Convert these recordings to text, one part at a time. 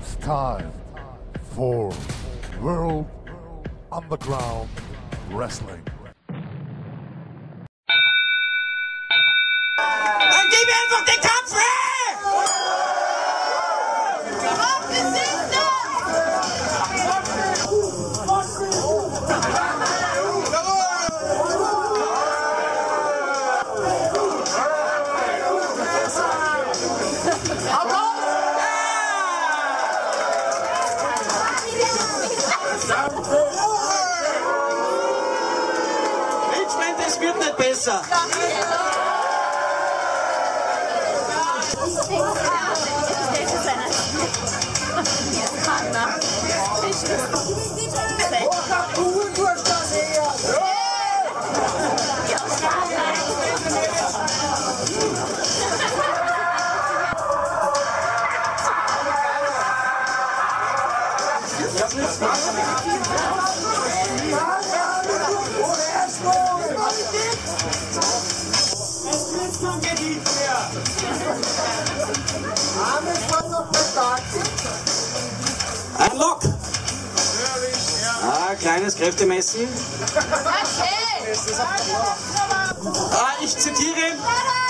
It's time for World Underground Wrestling. Give in for the conference! Richmond, es wird nicht besser. Ein Lock. Ah, kleines Kräftemessen. Ah, ich zitiere,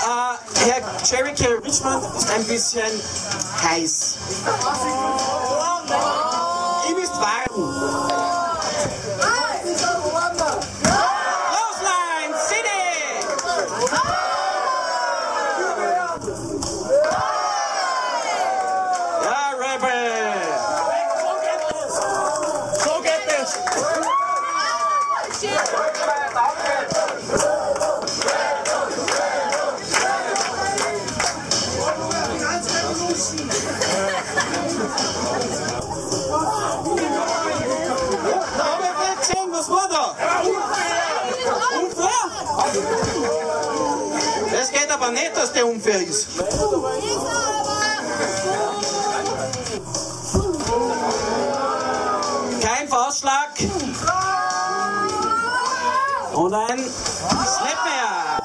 ah, Herr Jericho Richmond ist ein bisschen heiß. Aber nicht, dass der unfair ist. Kein Faustschlag. Und ein Snapmare.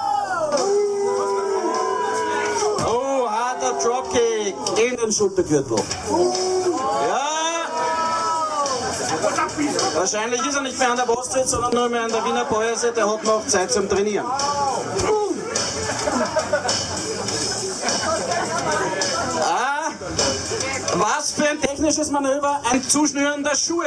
Oh, harter Dropkick in den Schultergürtel. Ja. Wahrscheinlich ist er nicht mehr an der Wostritz, sondern nur mehr an der Wiener Bäuerse. Der hat noch Zeit zum Trainieren. Was für ein technisches Manöver, ein Zuschnüren der Schuhe.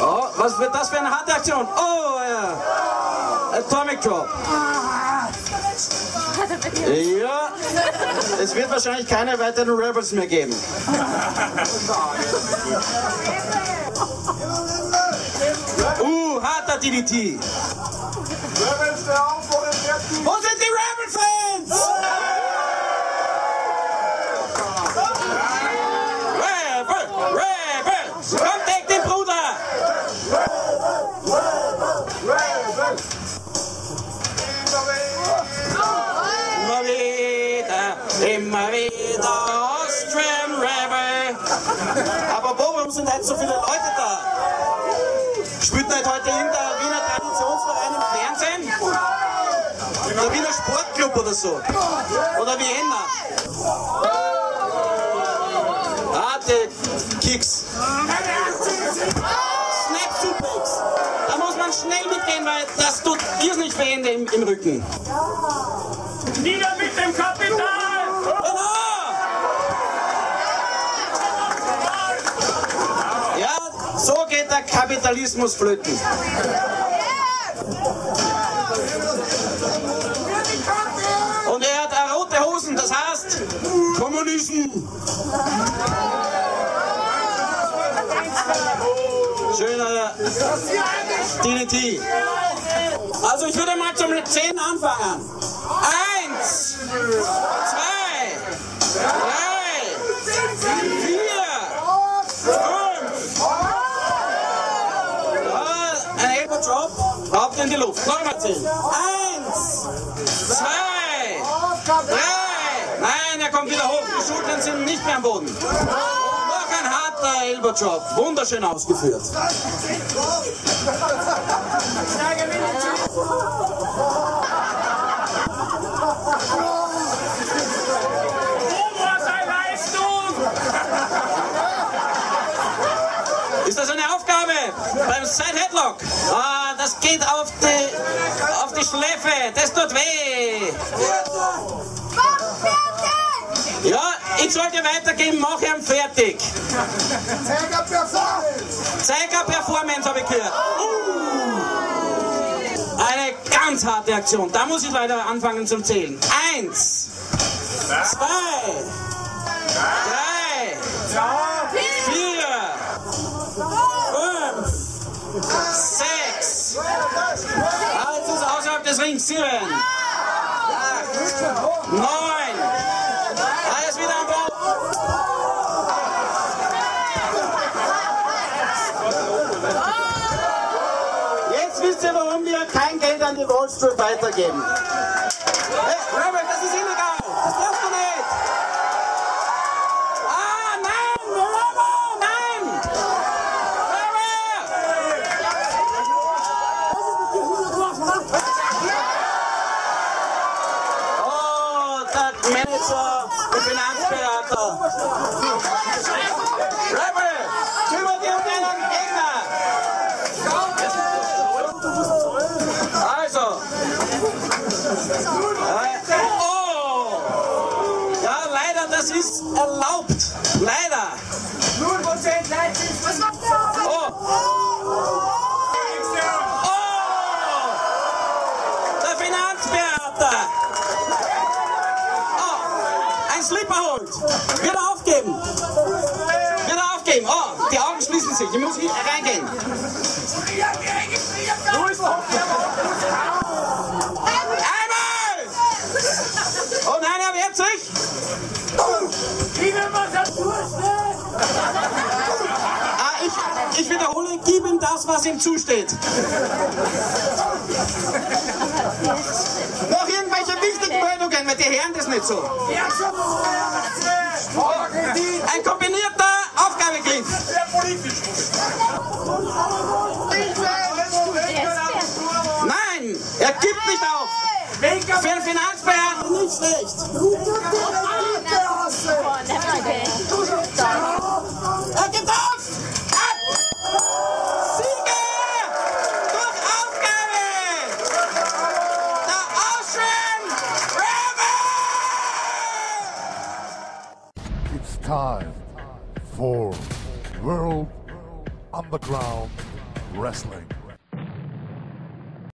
Oh, was wird das für eine harte Aktion? Oh, ja. Atomic Drop. Ja, es wird wahrscheinlich keine weiteren Rebels mehr geben. Uh, harter DDT. Immer wieder Austrian Rebel. Aber warum sind heute so viele Leute da? Spielt nicht heute irgendein Wiener Traditionsverein im Fernsehen? Der Wiener Sportclub oder so? Oder Vienna? Harte Kicks. Snap Suplex. Da muss man schnell mitgehen, weil das tut irrsinnig weh im, im Rücken. Nieder mit dem Kapital! Der Kapitalismus flöten. Und er hat auch rote Hosen, das heißt Kommunisten. Schöner DDT. Also ich würde mal zum 10 anfangen. Eins, zwei, drei, Luft. Nochmal zehn. Eins, zwei, drei. Nein, er kommt wieder hoch. Die Schultern sind nicht mehr am Boden. Noch ein harter Drop. Wunderschön ausgeführt. Geht auf die, auf die Schläfe. Das tut weh. Ja, ich soll dir weitergeben, mach ihn fertig. Zeiger Performance habe ich gehört. Eine ganz harte Aktion. Da muss ich leider anfangen zum Zählen. Eins, zwei, drei, des Rings. Sieben, acht, neun. Ist wieder am Ball. Jetzt wisst ihr, warum wir kein Geld an die Wall Street weitergeben. Hey, Robert, das ist illegal. Das darfst du nicht. Ah, nein, Robert, nein. Robert. Oh, der Manager, der Finanzberater. Rebel, kümmert dich um deinen Gegner. Also. Äh, Oh. Ja, leider, das ist erlaubt. Leider. Oh. Oh. Der Finanzberater. Oh. Ein Er aufgeben. Wird er aufgeben. Oh, die Augen schließen sich. Ich muss hier reingehen. Einmal! Oh nein, er wehrt sich! Ah, ich, ich wiederhole, gib ihm das, was ihm zusteht. Meldungen, weil die hören das nicht so. Ein kombinierter Aufgabegriff. Nein, er gibt nicht auf. Für einen Finanzberater nicht schlecht. Time for World Underground Wrestling.